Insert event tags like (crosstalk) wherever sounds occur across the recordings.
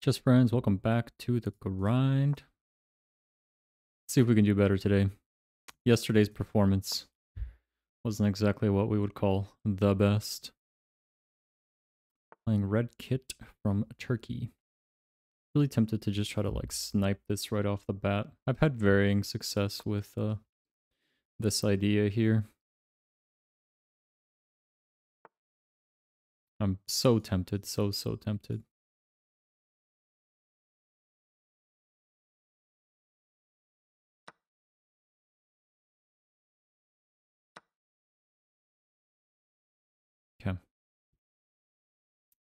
Just friends, welcome back to the grind. Let's see if we can do better today. Yesterday's performance wasn't exactly what we would call the best. Playing Red Kit from Turkey. Really tempted to just try to like snipe this right off the bat. I've had varying success with uh, this idea here. I'm so tempted, so, so tempted.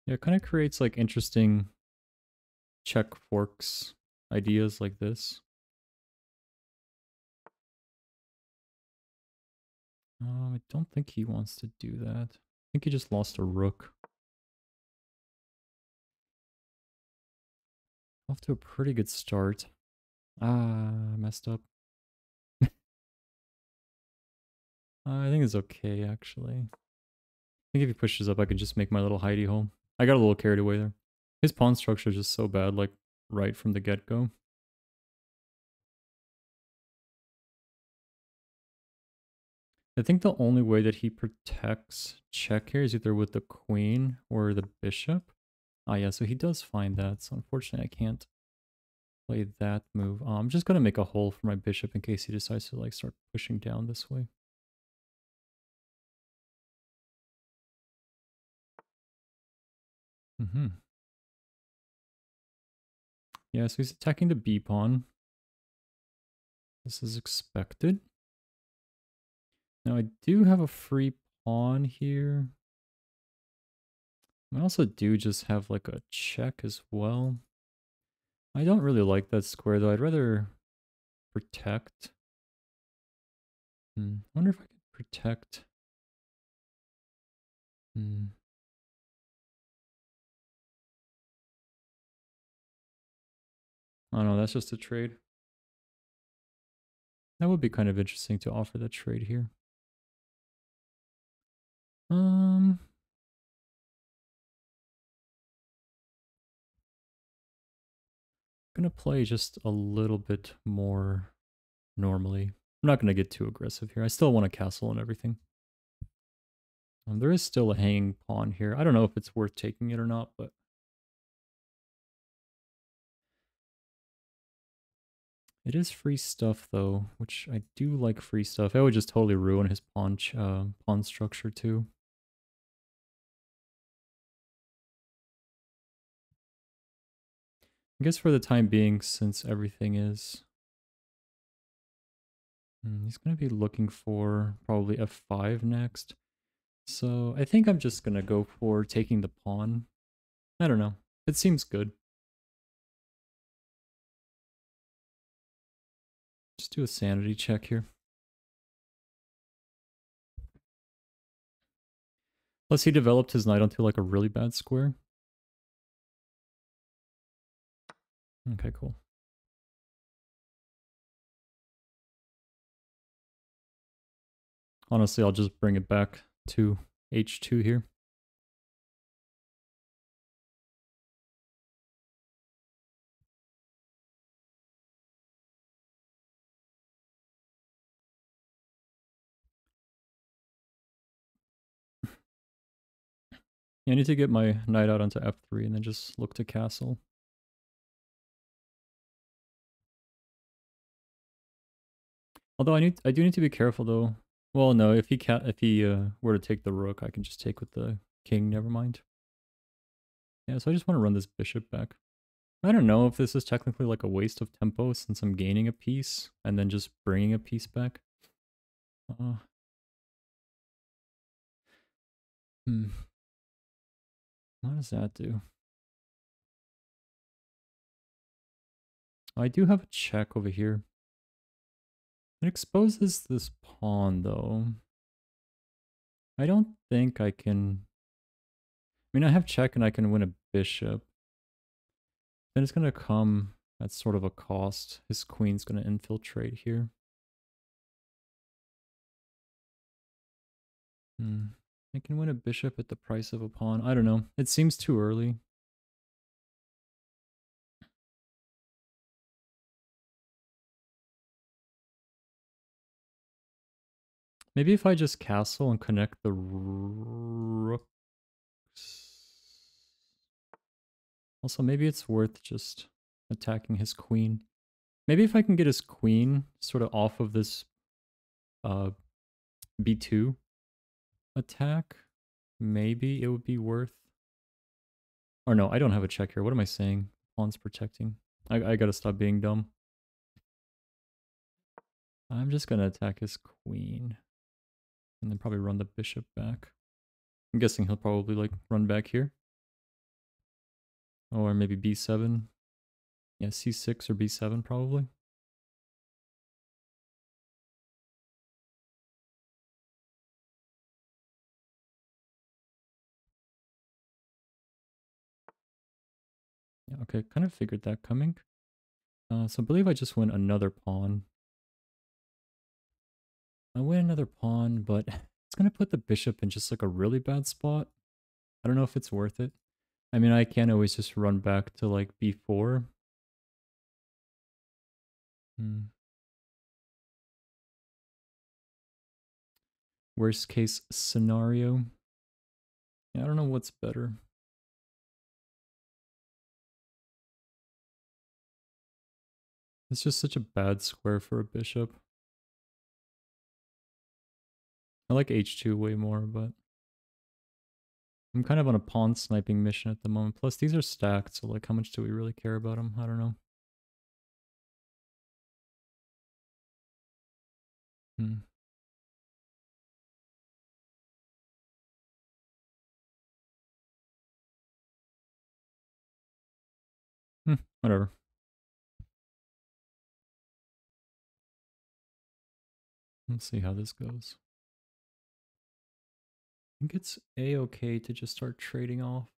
Yeah, it kind of creates like interesting check forks ideas like this. Um, I don't think he wants to do that. I think he just lost a rook. Off to a pretty good start. Ah, messed up. (laughs) I think it's okay, actually. I think if he pushes up, I can just make my little hidey hole. I got a little carried away there. His pawn structure is just so bad, like, right from the get-go. I think the only way that he protects check here is either with the queen or the bishop. Ah, yeah, so he does find that. So unfortunately, I can't play that move. Uh, I'm just going to make a hole for my bishop in case he decides to like start pushing down this way. Mm hmm Yeah, so he's attacking the b pawn. This is expected. Now I do have a free pawn here. I also do just have like a check as well. I don't really like that square though. I'd rather protect. Hmm. I wonder if I could protect. Hmm. Oh no, that's just a trade. That would be kind of interesting to offer that trade here. Um, gonna play just a little bit more normally. I'm not gonna get too aggressive here. I still want a castle and everything. Um, there is still a hanging pawn here. I don't know if it's worth taking it or not, but It is free stuff though, which I do like free stuff. It would just totally ruin his pawn uh, pawn structure too. I guess for the time being, since everything is... Hmm, he's going to be looking for probably f5 next. So I think I'm just going to go for taking the pawn. I don't know. It seems good. Do a sanity check here. Plus he developed his knight onto like a really bad square. Okay, cool. Honestly, I'll just bring it back to H2 here. Yeah, I need to get my knight out onto f3 and then just look to castle. Although I need, I do need to be careful though. Well, no, if he can if he uh, were to take the rook, I can just take with the king. Never mind. Yeah, so I just want to run this bishop back. I don't know if this is technically like a waste of tempo since I'm gaining a piece and then just bringing a piece back. Uh, hmm. What does that do? I do have a check over here. It exposes this pawn, though. I don't think I can... I mean, I have check and I can win a bishop. Then it's going to come at sort of a cost. His queen's going to infiltrate here. Hmm. I can win a bishop at the price of a pawn. I don't know. It seems too early. Maybe if I just castle and connect the rooks. Also, maybe it's worth just attacking his queen. Maybe if I can get his queen sort of off of this uh, b2, attack, maybe it would be worth... Or no, I don't have a check here. What am I saying? Pawn's protecting. I, I gotta stop being dumb. I'm just gonna attack his queen. And then probably run the bishop back. I'm guessing he'll probably like run back here. Or maybe b7. Yeah, c6 or b7 probably. Yeah, okay, kind of figured that coming. Uh, so I believe I just win another pawn. I win another pawn, but (laughs) it's going to put the bishop in just like a really bad spot. I don't know if it's worth it. I mean, I can't always just run back to like b4. Hmm. Worst case scenario. Yeah, I don't know what's better. It's just such a bad square for a bishop. I like h2 way more, but... I'm kind of on a pawn sniping mission at the moment. Plus, these are stacked, so like, how much do we really care about them? I don't know. Hmm. Hmm, whatever. Let's see how this goes. I think it's a-okay to just start trading off.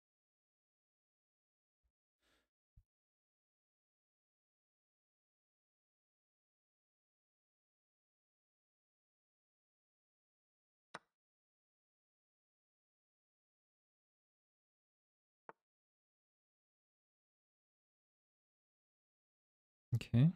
Okay.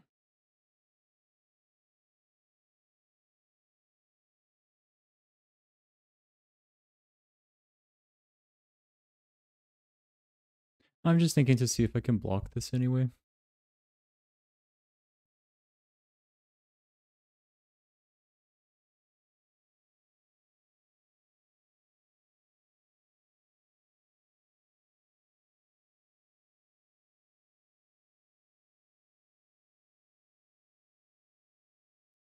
I'm just thinking to see if I can block this anyway.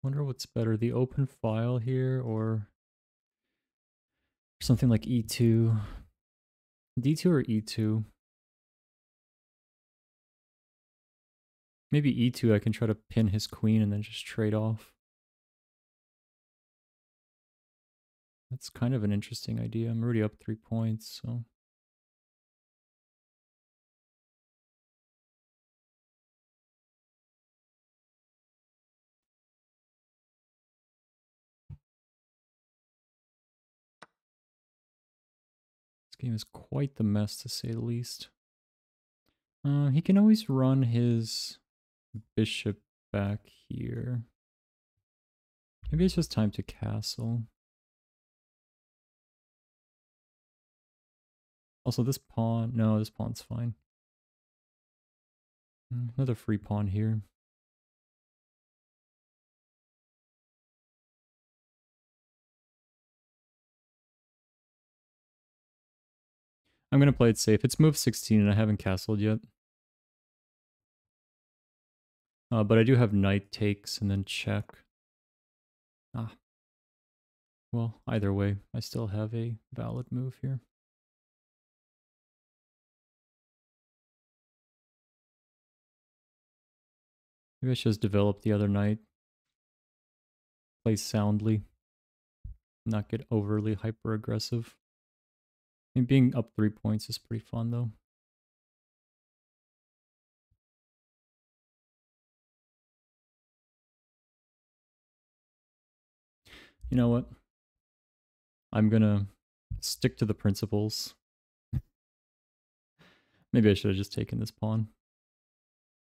Wonder what's better, the open file here or something like E2. D2 or E2? Maybe e2 I can try to pin his queen and then just trade off. That's kind of an interesting idea. I'm already up three points, so... This game is quite the mess, to say the least. Uh, he can always run his bishop back here. Maybe it's just time to castle. Also, this pawn... No, this pawn's fine. Hmm, another free pawn here. I'm going to play it safe. It's move 16 and I haven't castled yet. Uh, but I do have knight takes and then check. Ah. Well, either way, I still have a valid move here. Maybe I should just develop the other knight. Play soundly. Not get overly hyper aggressive. I mean, being up three points is pretty fun though. You know what? I'm gonna stick to the principles. (laughs) Maybe I should have just taken this pawn.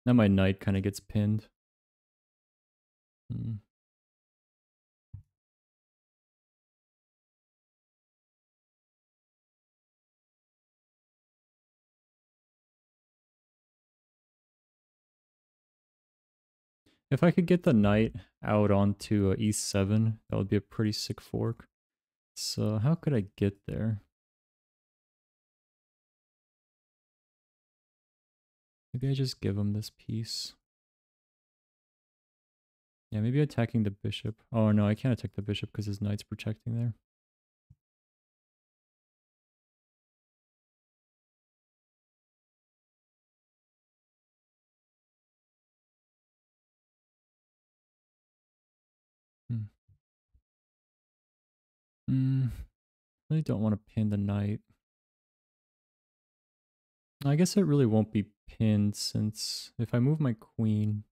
Now my knight kind of gets pinned. Hmm. If I could get the knight out onto uh, e7, that would be a pretty sick fork. So how could I get there? Maybe I just give him this piece. Yeah, maybe attacking the bishop. Oh no, I can't attack the bishop because his knight's protecting there. Really don't want to pin the knight. I guess it really won't be pinned since if I move my queen,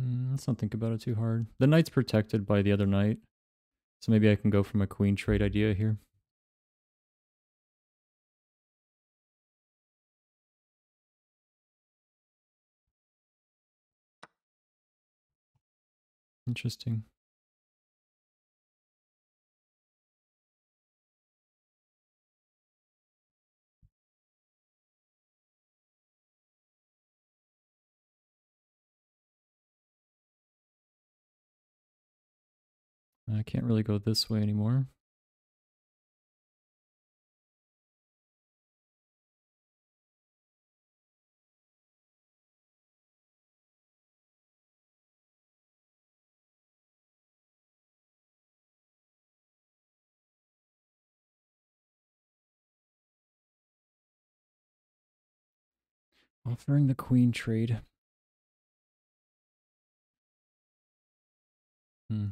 Mm, let's not think about it too hard. The knight's protected by the other knight. So maybe I can go for my queen trade idea here. Interesting. I can't really go this way anymore. Offering the queen trade. Hmm.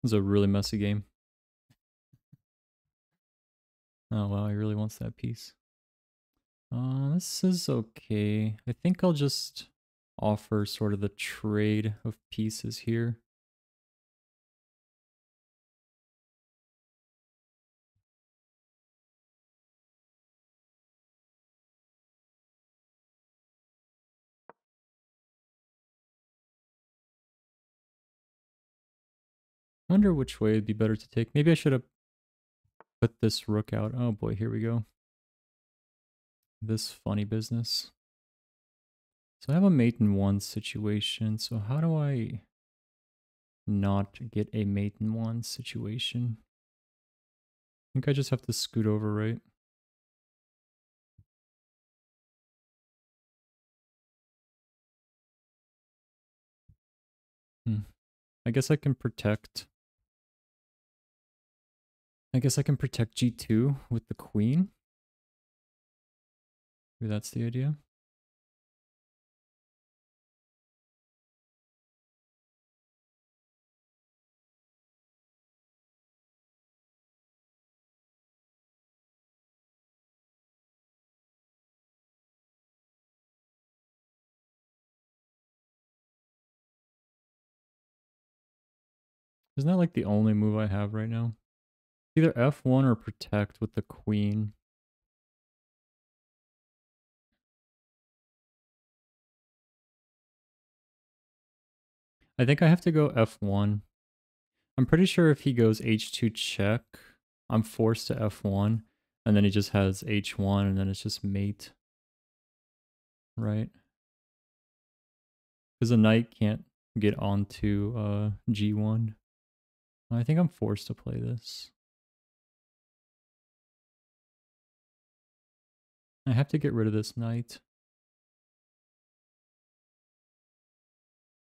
It was a really messy game. Oh wow, he really wants that piece. Uh, this is okay. I think I'll just offer sort of the trade of pieces here. Wonder which way it'd be better to take. Maybe I should have put this rook out. Oh boy, here we go. This funny business. So I have a mate in one situation. So how do I not get a mate in one situation? I think I just have to scoot over, right? Hmm. I guess I can protect I guess I can protect g2 with the queen. Maybe that's the idea. Isn't that like the only move I have right now? Either F1 or protect with the queen. I think I have to go F1. I'm pretty sure if he goes H2 check, I'm forced to F1, and then he just has H1, and then it's just mate. Right? Because the knight can't get onto uh, G1. I think I'm forced to play this. I have to get rid of this knight.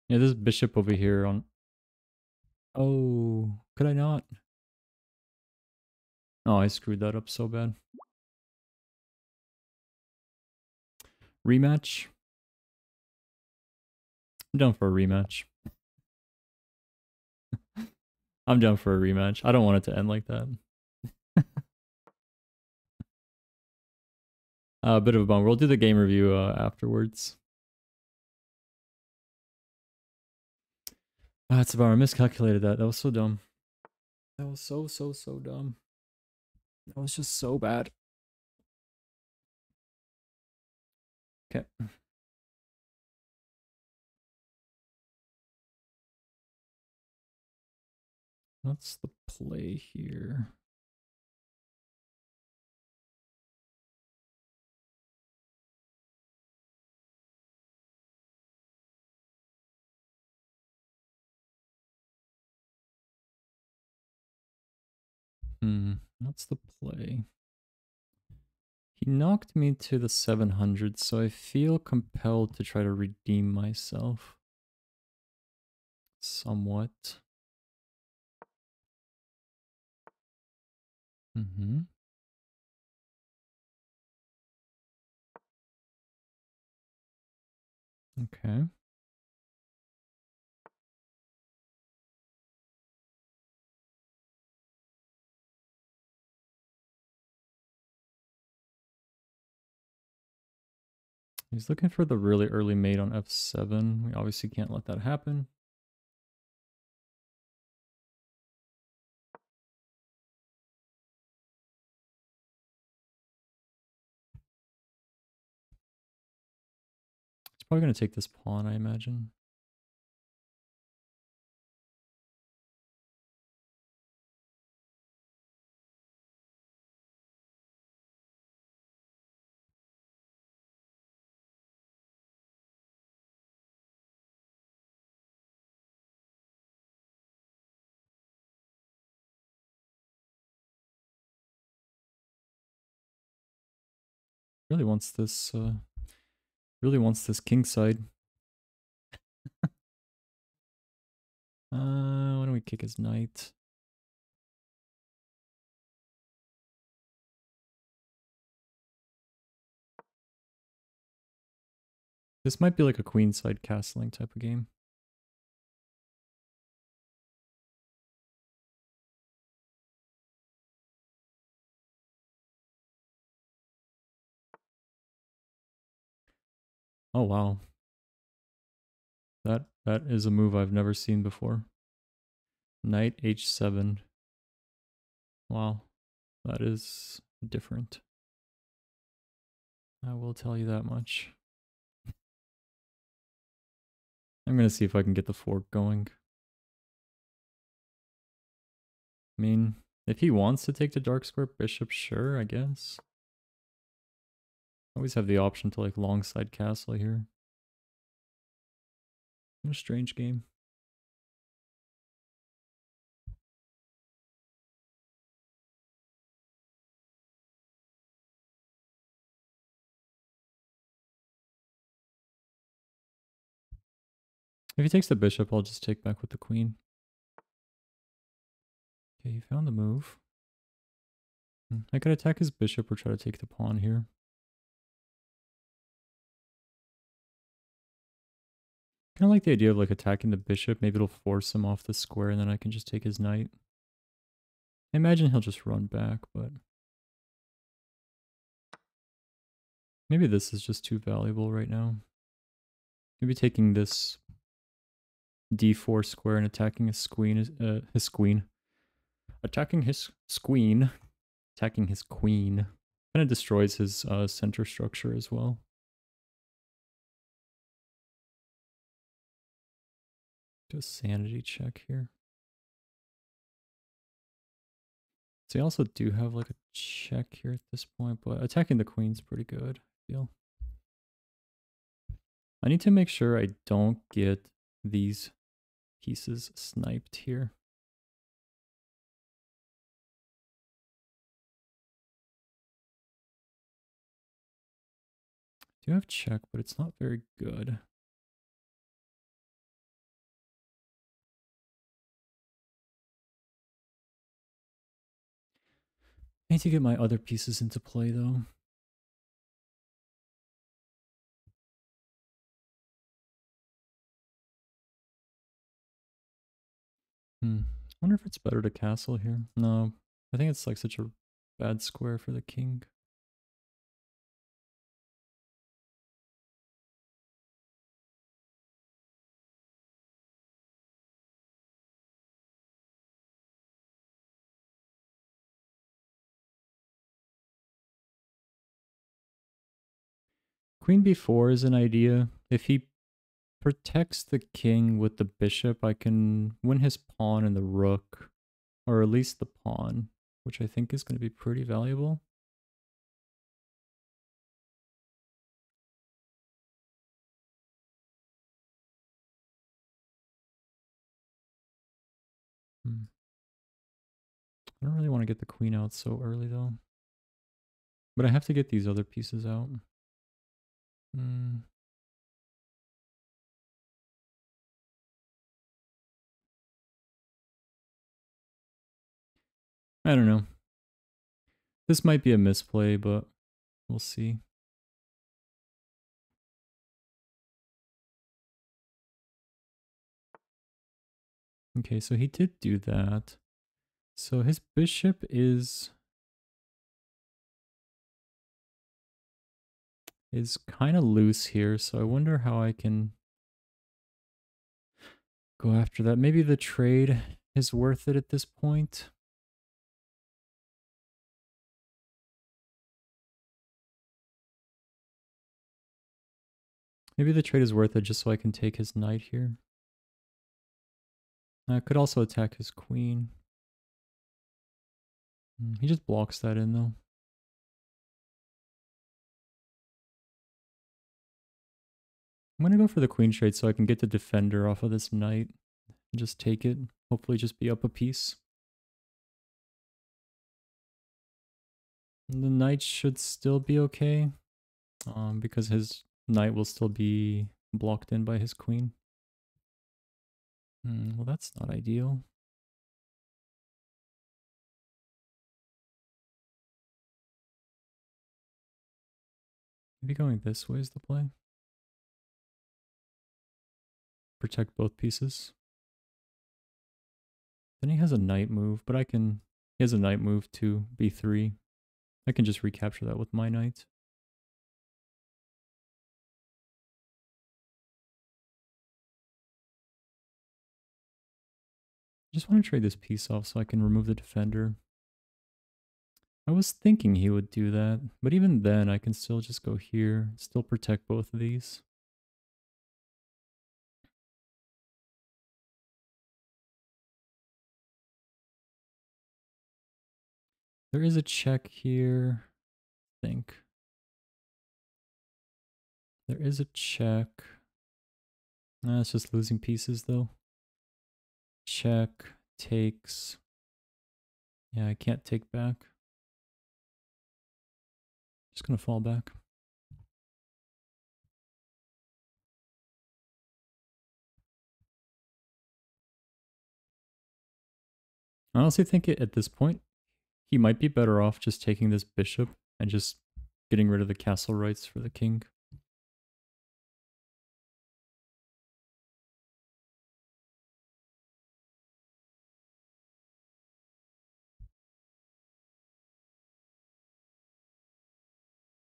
Yeah, this bishop over here on... Oh, could I not? Oh, I screwed that up so bad. Rematch? I'm down for a rematch. (laughs) I'm down for a rematch. I don't want it to end like that. A bit of a bummer. We'll do the game review uh, afterwards. that's it's about I miscalculated that. That was so dumb. That was so so so dumb. That was just so bad. Okay. What's the play here? Hmm, what's the play? He knocked me to the 700, so I feel compelled to try to redeem myself. Somewhat. Mm-hmm. Okay. He's looking for the really early mate on f7. We obviously can't let that happen. He's probably going to take this pawn, I imagine. Really wants this, uh, really wants this king side. uh, why don't we kick his knight? This might be like a queenside castling type of game. Oh wow. That that is a move I've never seen before. Knight h7. Wow. That is different. I will tell you that much. (laughs) I'm going to see if I can get the fork going. I mean, if he wants to take the dark square bishop, sure, I guess. Always have the option to like long side castle here. What a strange game. If he takes the bishop, I'll just take back with the queen. Okay, he found the move. Hmm, I could attack his bishop or try to take the pawn here. Kind of like the idea of like attacking the bishop. Maybe it'll force him off the square and then I can just take his knight. I imagine he'll just run back, but... Maybe this is just too valuable right now. Maybe taking this d4 square and attacking his queen, uh, his queen. Attacking his queen, attacking his queen, kind of destroys his uh, center structure as well. Do a sanity check here. So you also do have like a check here at this point, but attacking the queen's pretty good, I feel. I need to make sure I don't get these pieces sniped here. do have check, but it's not very good. Need to get my other pieces into play though. Hmm. I wonder if it's better to castle here. No, I think it's like such a bad square for the king. Queen b4 is an idea. If he protects the king with the bishop, I can win his pawn and the rook, or at least the pawn, which I think is going to be pretty valuable. Hmm. I don't really want to get the queen out so early though. But I have to get these other pieces out. Hmm. I don't know. This might be a misplay, but we'll see. Okay, so he did do that. So his bishop is is kind of loose here, so I wonder how I can go after that. Maybe the trade is worth it at this point. Maybe the trade is worth it just so I can take his knight here. I could also attack his queen. Hmm, he just blocks that in though. I'm gonna go for the queen trade so I can get the defender off of this knight. And just take it. Hopefully just be up a piece. The knight should still be okay. Um, because his knight will still be blocked in by his queen. Hmm, well, that's not ideal. Maybe going this way is the play. Protect both pieces. Then he has a knight move, but I can... He has a knight move to b3. I can just recapture that with my knight. I just want to trade this piece off so I can remove the defender. I was thinking he would do that, but even then I can still just go here, still protect both of these. There is a check here, I think. There is a check. Nah, it's just losing pieces though. Check, takes. Yeah, I can't take back. Just gonna fall back. I honestly think it, at this point, he might be better off just taking this bishop and just getting rid of the castle rights for the king.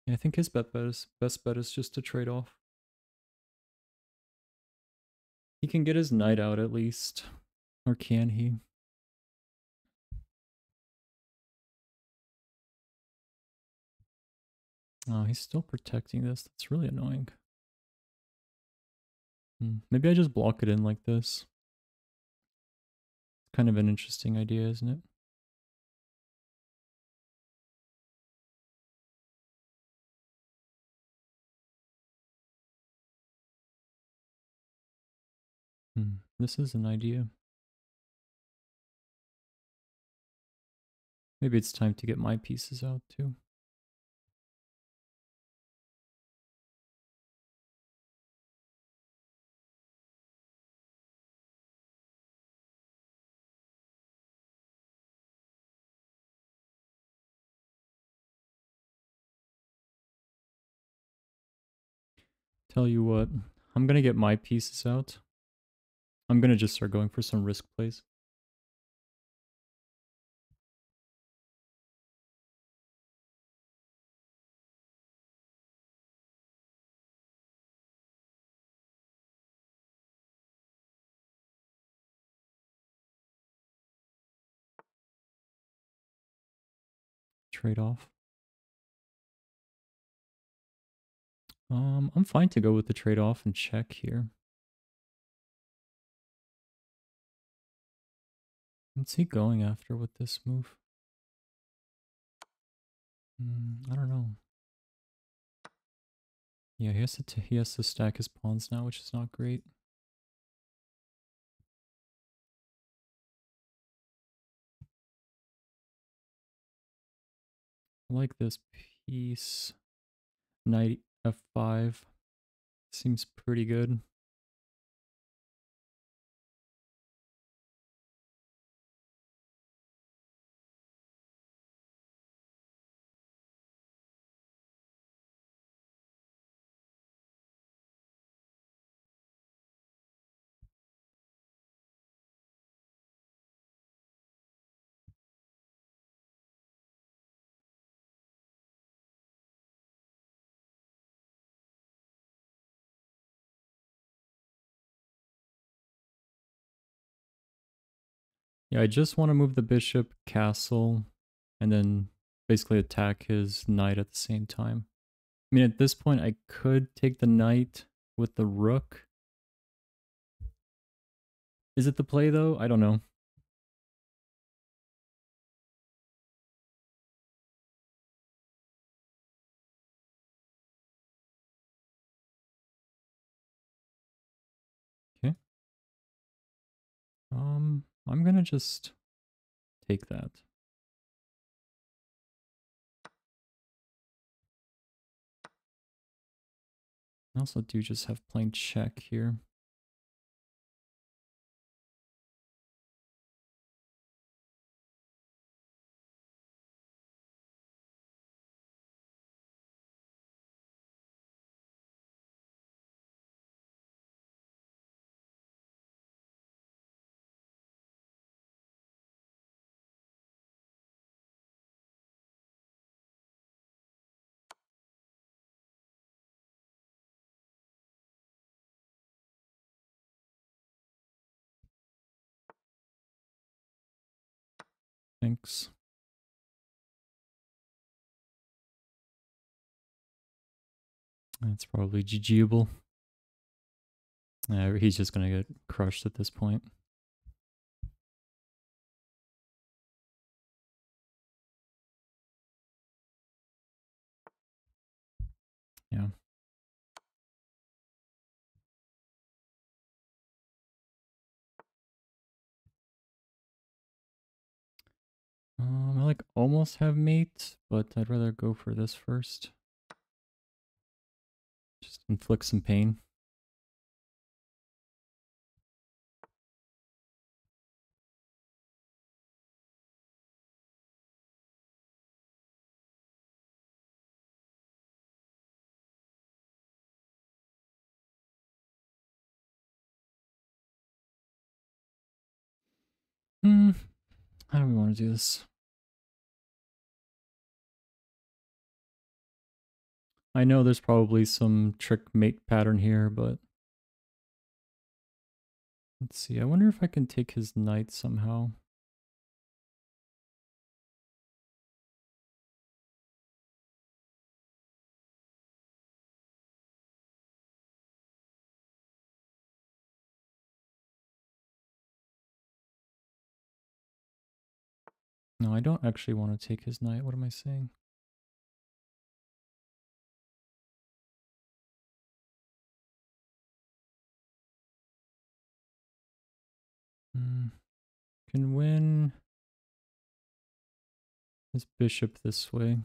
I think his bet is, best bet is just to trade off. He can get his knight out at least. Or can he? Oh, he's still protecting this. That's really annoying. Hmm. Maybe I just block it in like this. Kind of an interesting idea, isn't it? Hmm, this is an idea. Maybe it's time to get my pieces out too. Tell you what, I'm gonna get my pieces out. I'm gonna just start going for some risk plays. Trade off. Um, I'm fine to go with the trade-off and check here. What's he going after with this move? Mm, I don't know. Yeah, he has to he has to stack his pawns now, which is not great. I like this piece. Knight f5 seems pretty good. Yeah, I just want to move the bishop castle and then basically attack his knight at the same time. I mean, at this point, I could take the knight with the rook. Is it the play, though? I don't know. I'm gonna just take that. I also do just have plain check here. Thanks. That's probably GGable. Uh, he's just gonna get crushed at this point. Um, I like almost have mate, but I'd rather go for this first. Just inflict some pain. Hmm. How do we want to do this? I know there's probably some trick mate pattern here, but let's see. I wonder if I can take his knight somehow. No, I don't actually want to take his knight. What am I saying? Hmm. Can win his bishop this way.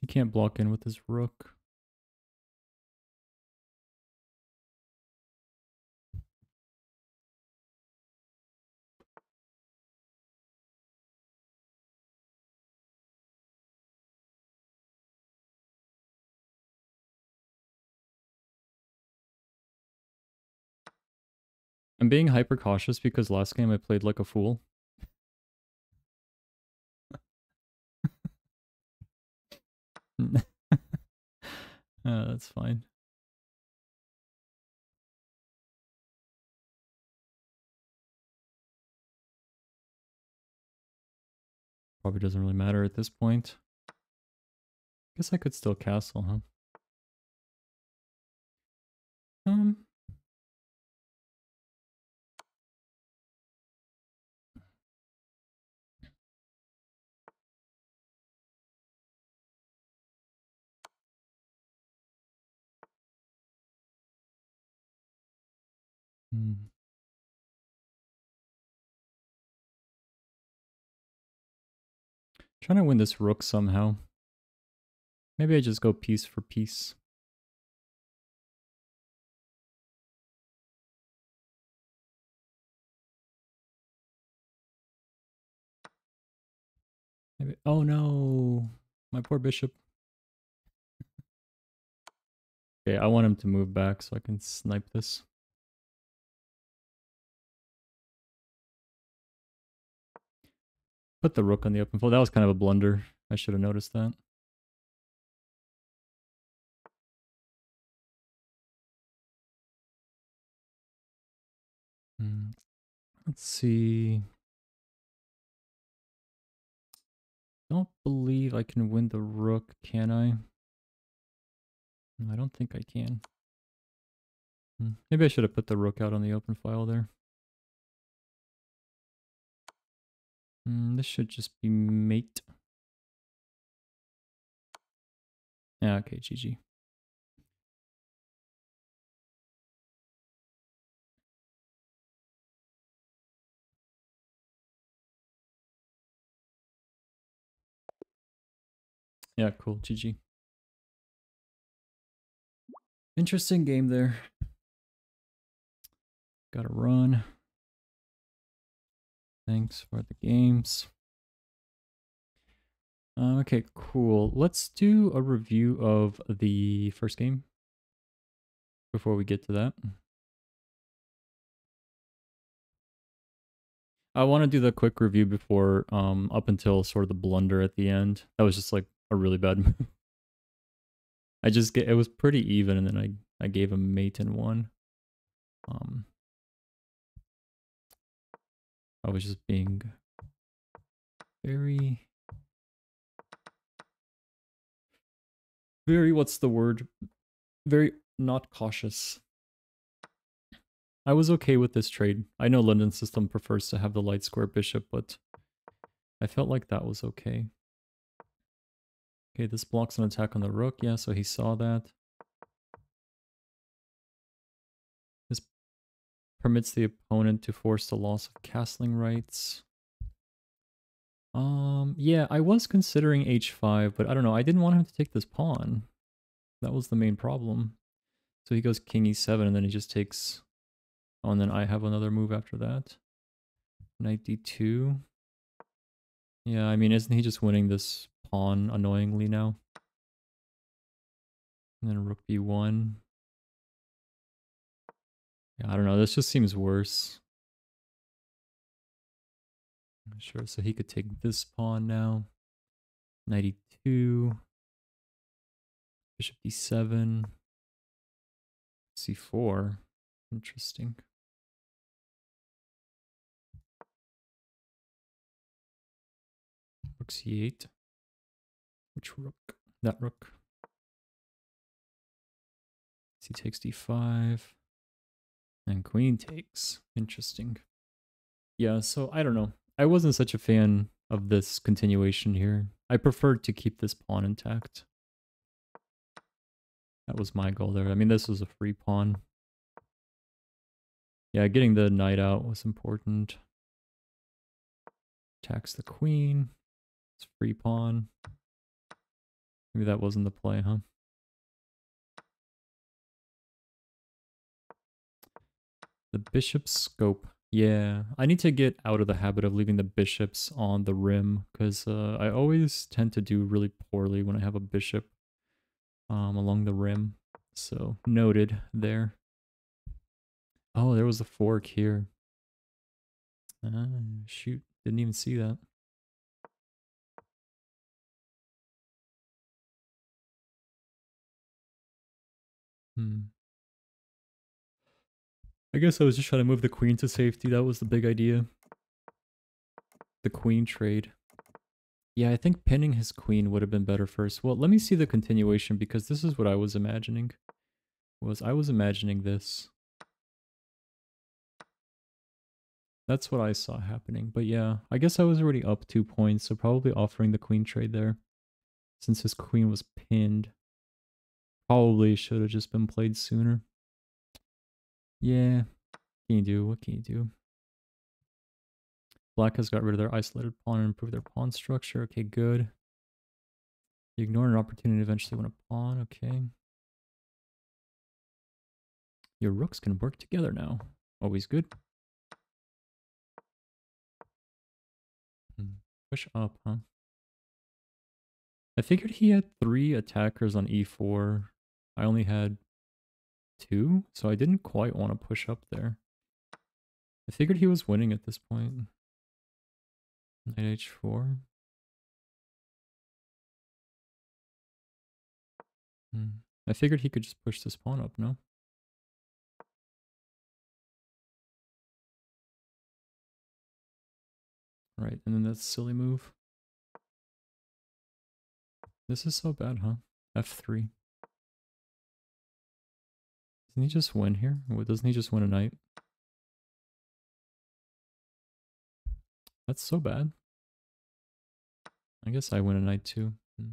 He can't block in with his rook. I'm being hyper cautious because last game I played like a fool. (laughs) uh, that's fine. Probably doesn't really matter at this point. Guess I could still castle, huh? Um. Hmm. Trying to win this rook somehow. Maybe I just go piece for piece. Maybe, oh no, my poor bishop. (laughs) okay, I want him to move back so I can snipe this. Put the rook on the open fold. That was kind of a blunder. I should have noticed that. Hmm. Let's see. Don't believe I can win the rook, can I? No, I don't think I can. Hmm. Maybe I should have put the rook out on the open file there. Mm, this should just be mate. Yeah, okay, GG. Yeah, cool, GG. Interesting game there. Gotta run. Thanks for the games. Uh, okay, cool. Let's do a review of the first game before we get to that. I want to do the quick review before, um, up until sort of the blunder at the end. That was just like a really bad (laughs) move. I just get, it was pretty even and then I, I gave a mate in one. Um, I was just being very, very, what's the word? Very not cautious. I was okay with this trade. I know London system prefers to have the light square bishop, but I felt like that was okay. Okay, this blocks an attack on the rook. Yeah, so he saw that. Permits the opponent to force the loss of castling rights. Um, yeah, I was considering h5, but I don't know. I didn't want him to take this pawn. That was the main problem. So he goes king e7, and then he just takes... Oh, and then I have another move after that. Knight d2. Yeah, I mean, isn't he just winning this pawn annoyingly now? And then rook b1. Yeah, I don't know. This just seems worse. Sure, so he could take this pawn now. 92. Bishop d7. c4. Interesting. Rook c8. Which rook? That rook. C takes d5. And queen takes. Interesting. Yeah, so I don't know. I wasn't such a fan of this continuation here. I preferred to keep this pawn intact. That was my goal there. I mean, this was a free pawn. Yeah, getting the knight out was important. Attacks the queen. It's free pawn. Maybe that wasn't the play, huh? The bishop's scope. Yeah, I need to get out of the habit of leaving the bishops on the rim because uh, I always tend to do really poorly when I have a bishop um, along the rim. So noted there. Oh, there was a fork here. Ah, shoot, didn't even see that. Hmm. I guess I was just trying to move the queen to safety. That was the big idea. The queen trade. Yeah, I think pinning his queen would have been better first. Well, let me see the continuation because this is what I was imagining. Was I was imagining this. That's what I saw happening. But yeah, I guess I was already up two points, so probably offering the queen trade there. Since his queen was pinned. Probably should have just been played sooner. Yeah. Can you do? What can you do? Black has got rid of their isolated pawn and improved their pawn structure. Okay, good. You ignore an opportunity to eventually win a pawn. Okay. Your rooks can work together now. Always good. Hmm, push up, huh? I figured he had three attackers on e4. I only had two, so I didn't quite want to push up there. I figured he was winning at this point. Knight h4. Hmm. I figured he could just push this pawn up, no? Right, and then that's silly move. This is so bad, huh? F3. Doesn't he just win here? Doesn't he just win a knight? That's so bad. I guess I win a knight too. Hmm.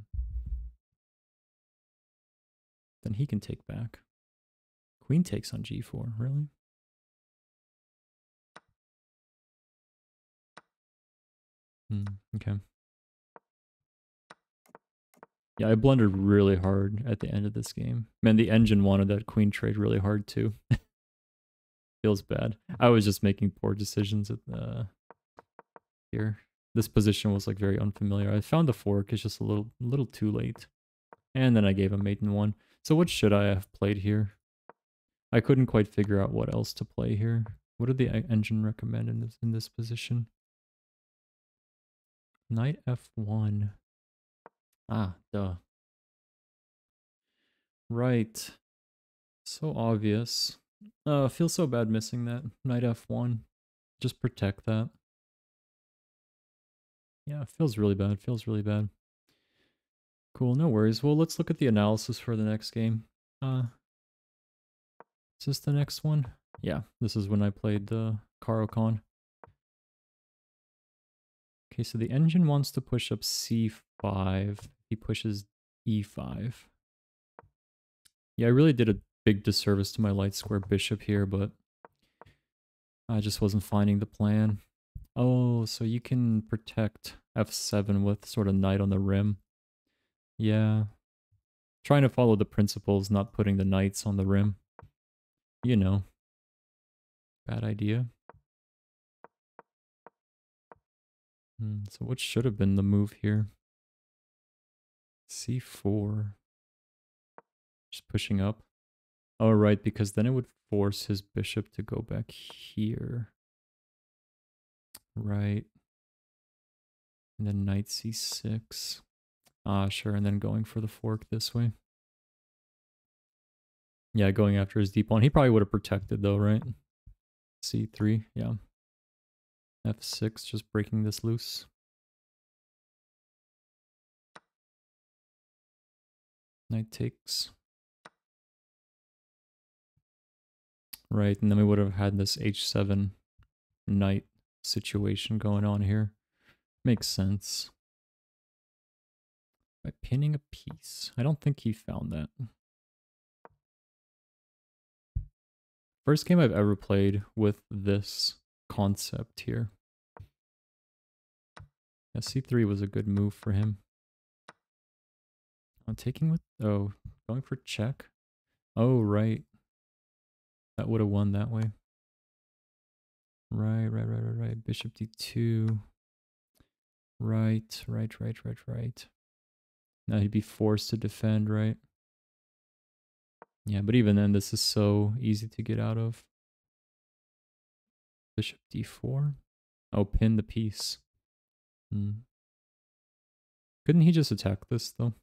Then he can take back. Queen takes on g4, really? Hmm, okay. Yeah, I blundered really hard at the end of this game. Man, the engine wanted that queen trade really hard too. (laughs) Feels bad. I was just making poor decisions at the here. This position was like very unfamiliar. I found the fork, it's just a little little too late. And then I gave a mate in one. So what should I have played here? I couldn't quite figure out what else to play here. What did the engine recommend in this in this position? Knight f1. Ah, duh. Right. So obvious. Uh, feel so bad missing that. Knight f1. Just protect that. Yeah, feels really bad. Feels really bad. Cool, no worries. Well, let's look at the analysis for the next game. Uh, is this the next one? Yeah, this is when I played the Caro-Kann. Okay, so the engine wants to push up c5. He pushes e5. Yeah, I really did a big disservice to my light square bishop here, but I just wasn't finding the plan. Oh, so you can protect f7 with sort of knight on the rim. Yeah. Trying to follow the principles, not putting the knights on the rim. You know. Bad idea. Hmm, so what should have been the move here? C4. Just pushing up. Oh, right, because then it would force his bishop to go back here. Right. And then knight c6. Ah, sure, and then going for the fork this way. Yeah, going after his d pawn. He probably would have protected though, right? c3, yeah. f6, just breaking this loose. Knight takes. Right, and then we would have had this h7 knight situation going on here. Makes sense. By pinning a piece. I don't think he found that. First game I've ever played with this concept here. Yeah, c3 was a good move for him. I'm taking with... Oh, going for check? Oh, right. That would have won that way. Right, right, right, right, right. Bishop d2. Right, right, right, right, right. Now he'd be forced to defend, right? Yeah, but even then, this is so easy to get out of. Bishop d4. Oh, pin the piece. Hmm. Couldn't he just attack this, though?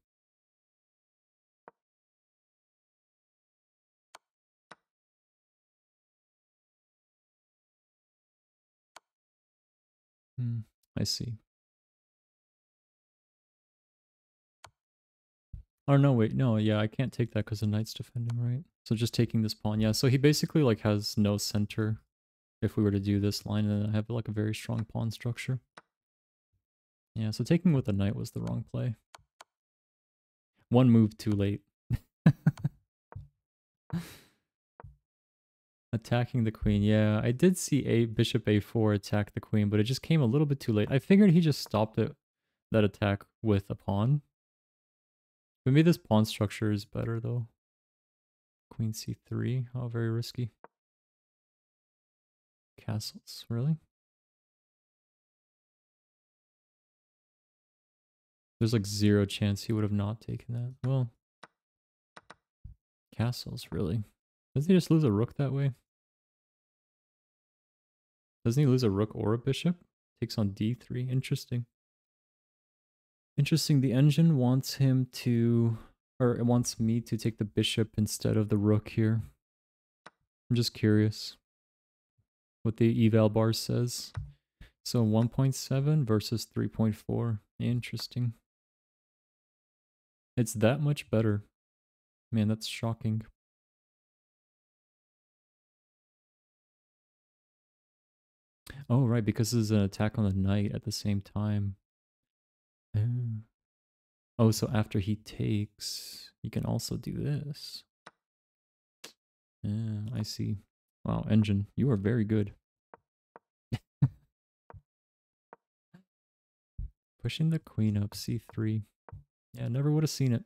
Hmm, I see. Oh no, wait, no, yeah, I can't take that because the knights defending, right? So just taking this pawn, yeah, so he basically like has no center if we were to do this line and I have like a very strong pawn structure. Yeah, so taking with the knight was the wrong play. One move too late. (laughs) Attacking the queen, yeah. I did see a bishop a4 attack the queen, but it just came a little bit too late. I figured he just stopped it, that attack with a pawn. Maybe this pawn structure is better though. Queen c3, oh, very risky. Castles, really? There's like zero chance he would have not taken that. Well, castles, really. Doesn't he just lose a rook that way? Doesn't he lose a rook or a bishop? Takes on d3. Interesting. Interesting. The engine wants him to, or it wants me to take the bishop instead of the rook here. I'm just curious what the eval bar says. So 1.7 versus 3.4. Interesting. It's that much better. Man, that's shocking. Oh, right, because this is an attack on the knight at the same time. Oh. oh, so after he takes, he can also do this. Yeah, I see. Wow, engine, you are very good. (laughs) Pushing the queen up, c3. Yeah, never would have seen it.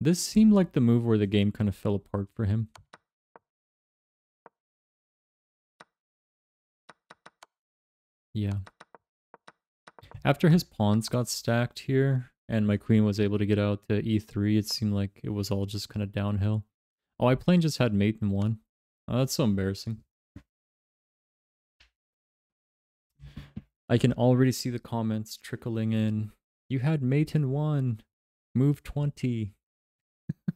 This seemed like the move where the game kind of fell apart for him. Yeah. After his pawns got stacked here, and my queen was able to get out to e3, it seemed like it was all just kind of downhill. Oh, I plain just had mate in one. Oh, that's so embarrassing. I can already see the comments trickling in. You had mate in one. Move 20. (laughs)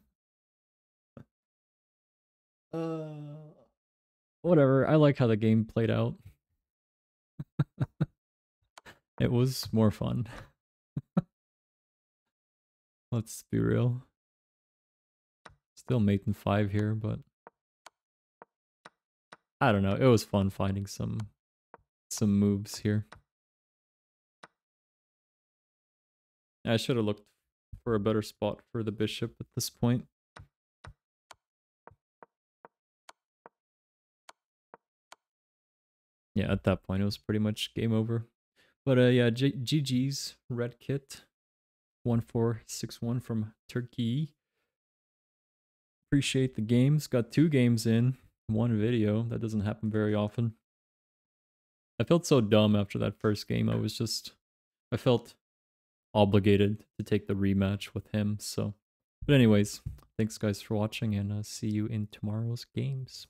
uh, whatever. I like how the game played out. It was more fun. (laughs) Let's be real. Still mate in 5 here, but... I don't know. It was fun finding some some moves here. I should have looked for a better spot for the bishop at this point. Yeah, at that point it was pretty much game over. But uh, yeah, G GG's red kit 1461 from Turkey. Appreciate the games. Got two games in one video. That doesn't happen very often. I felt so dumb after that first game. I was just, I felt obligated to take the rematch with him. So, but anyways, thanks guys for watching and uh, see you in tomorrow's games.